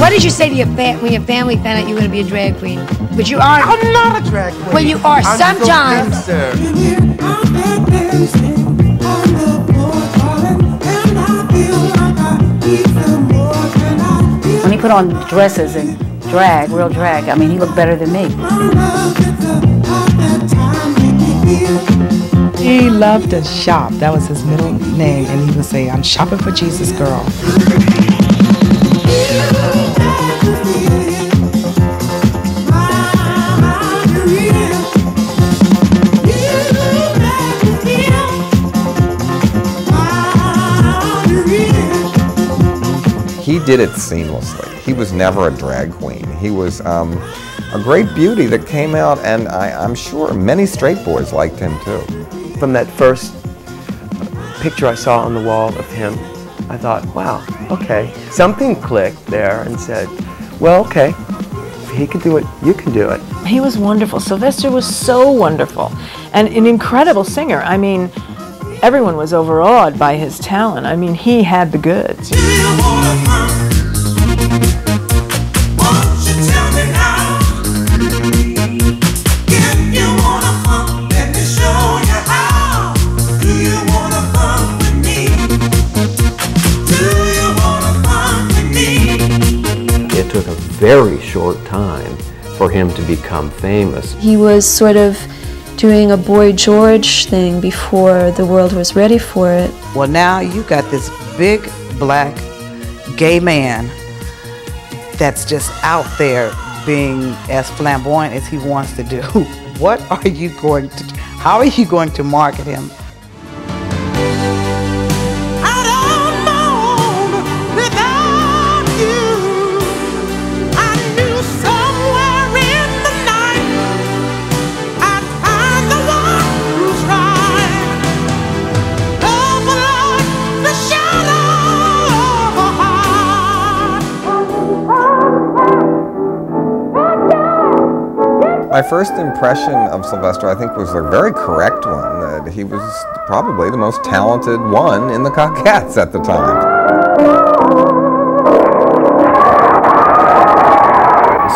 What did you say to your fa- when your family found out you were going to be a drag queen? But you are. I'm not a drag queen. Well, you are I'm sometimes. Sylvester. When he put on dresses and drag, real drag, I mean, he looked better than me. He loved to shop. That was his middle name, and he would say, I'm shopping for Jesus, girl. He did it seamlessly. He was never a drag queen. He was um, a great beauty that came out, and I, I'm sure many straight boys liked him too. From that first picture I saw on the wall of him, I thought, wow, okay. Something clicked there and said, well, okay, if he can do it, you can do it. He was wonderful. Sylvester was so wonderful and an incredible singer. I mean, everyone was overawed by his talent. I mean, he had the goods. Very short time for him to become famous. He was sort of doing a Boy George thing before the world was ready for it. Well, now you got this big black gay man that's just out there being as flamboyant as he wants to do. What are you going to, how are you going to market him? My first impression of Sylvester, I think, was a very correct one. That he was probably the most talented one in the Cockettes at the time.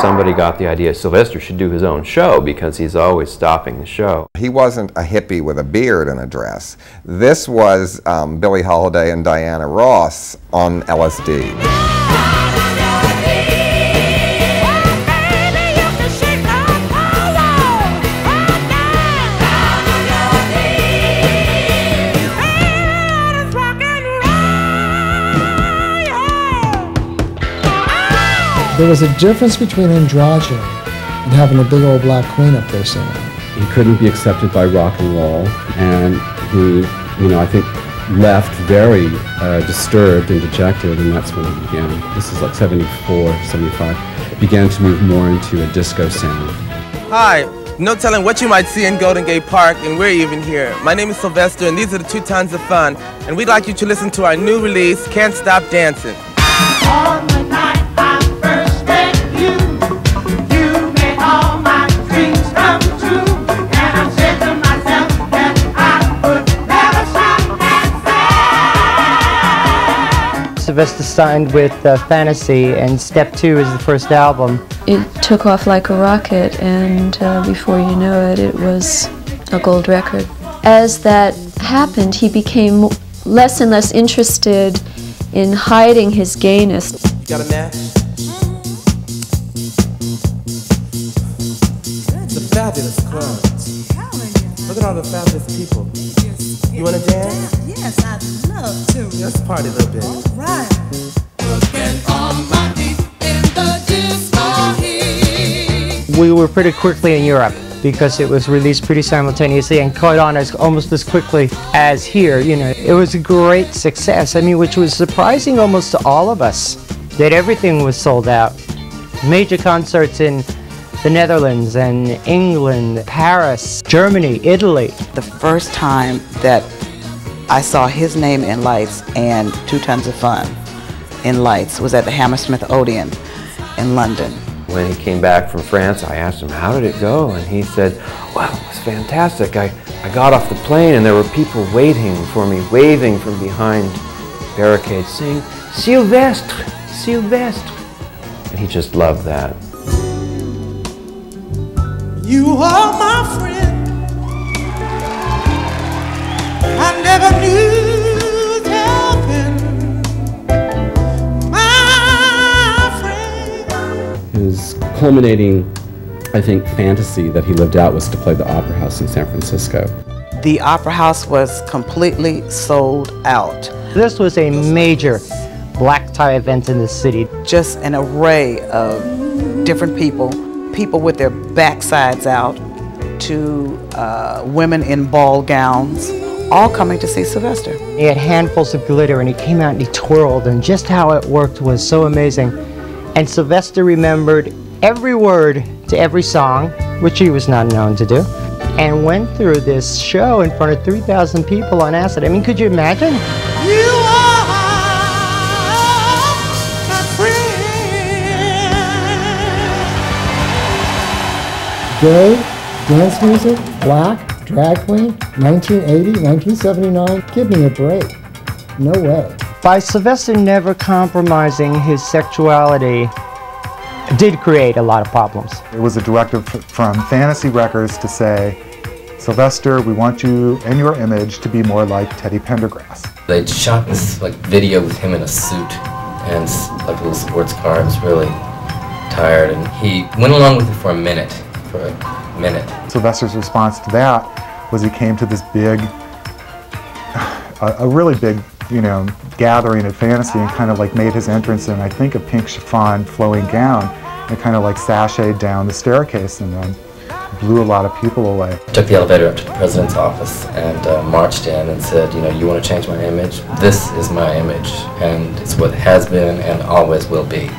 Somebody got the idea Sylvester should do his own show because he's always stopping the show. He wasn't a hippie with a beard and a dress. This was um, Billie Holiday and Diana Ross on LSD. There was a difference between androgyny and having a big old black queen up there singing. He couldn't be accepted by rock and roll, and he, you know, I think left very uh, disturbed and dejected, and that's when he began. This is like 74, 75. Began to move more into a disco sound. Hi, no telling what you might see in Golden Gate Park, and we're even here. My name is Sylvester, and these are the two tons of fun. And we'd like you to listen to our new release, Can't Stop Dancing. Sylvester signed with uh, Fantasy, and Step 2 is the first album. It took off like a rocket, and uh, before you know it, it was a gold record. As that happened, he became less and less interested in hiding his gayness. Got a match? It's a fabulous club. Look at all the fabulous people. You wanna dance? Yes, I'd love to. Let's party a little bit. All right. We were pretty quickly in Europe because it was released pretty simultaneously and caught on as almost as quickly as here. You know, it was a great success. I mean, which was surprising almost to all of us that everything was sold out. Major concerts in the Netherlands and England, Paris, Germany, Italy. The first time that I saw his name in lights and Two Tons of Fun in lights was at the Hammersmith Odeon in London. When he came back from France, I asked him, how did it go? And he said, well, it was fantastic. I, I got off the plane and there were people waiting for me, waving from behind barricades, saying, Sylvestre, Sylvestre. And he just loved that. You are my friend. I never knew happen. My friend. His culminating, I think, fantasy that he lived out was to play the Opera House in San Francisco. The Opera House was completely sold out. This was a major black tie event in the city. Just an array of different people, people with their backsides out, to uh, women in ball gowns, all coming to see Sylvester. He had handfuls of glitter and he came out and he twirled and just how it worked was so amazing. And Sylvester remembered every word to every song, which he was not known to do, and went through this show in front of 3,000 people on acid. I mean, could you imagine? Gay, dance music, black, drag queen, 1980, 1979. Give me a break. No way. By Sylvester never compromising his sexuality, did create a lot of problems. It was a directive from Fantasy Records to say, Sylvester, we want you and your image to be more like Teddy Pendergrass. They shot this like video with him in a suit and like a little sports car. It was really tired, and he went along with it for a minute. For a minute. Sylvester's response to that was he came to this big, a, a really big, you know, gathering at Fantasy and kind of like made his entrance in, I think, a pink chiffon flowing gown and kind of like sashayed down the staircase and then blew a lot of people away. Took the elevator up to the president's office and uh, marched in and said, you know, you want to change my image? This is my image, and it's what has been and always will be.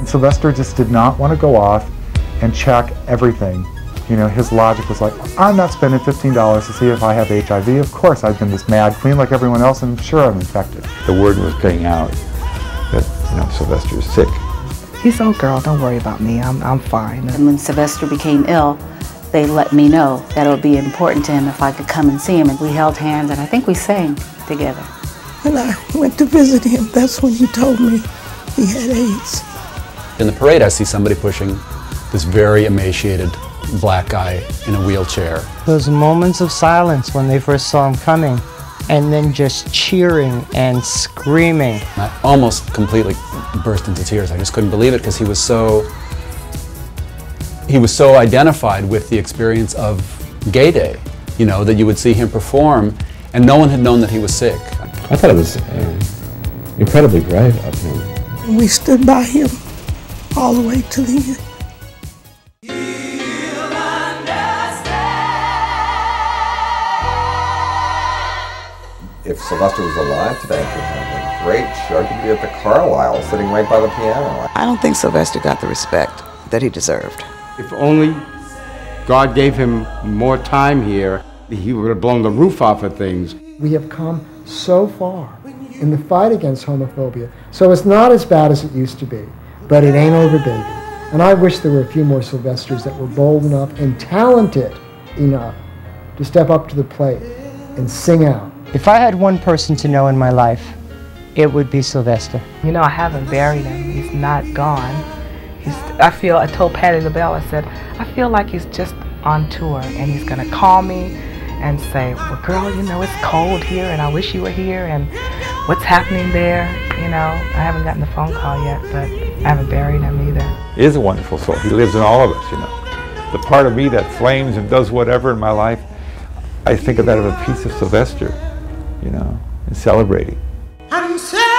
And Sylvester just did not want to go off and check everything. You know, his logic was like, I'm not spending $15 to see if I have HIV. Of course, I've been this mad queen like everyone else, and sure I'm infected. The word was getting out that, you know, Sylvester is sick. He's, oh girl, don't worry about me. I'm, I'm fine. And when Sylvester became ill, they let me know that it would be important to him if I could come and see him. And we held hands, and I think we sang together. When I went to visit him, that's when he told me he had AIDS. In the parade, I see somebody pushing this very emaciated black guy in a wheelchair. Those moments of silence when they first saw him coming, and then just cheering and screaming. I almost completely burst into tears. I just couldn't believe it because he was so he was so identified with the experience of Gay Day, you know, that you would see him perform and no one had known that he was sick. I thought it was uh, incredibly brave of him. And we stood by him all the way to the end. If Sylvester was alive today, he could have a great show. He could be at the Carlyle, sitting right by the piano. I don't think Sylvester got the respect that he deserved. If only God gave him more time here, he would have blown the roof off of things. We have come so far in the fight against homophobia. So it's not as bad as it used to be, but it ain't over, baby. And I wish there were a few more Sylvesters that were bold enough and talented enough to step up to the plate and sing out. If I had one person to know in my life, it would be Sylvester. You know, I haven't buried him. He's not gone. He's, I feel, I told Patti LaBelle, I said, I feel like he's just on tour and he's going to call me and say, well, girl, you know, it's cold here and I wish you were here and what's happening there? You know, I haven't gotten the phone call yet, but I haven't buried him either. He is a wonderful soul. He lives in all of us, you know. The part of me that flames and does whatever in my life, I think of that as a piece of Sylvester, you know, and celebrating. I'm sad.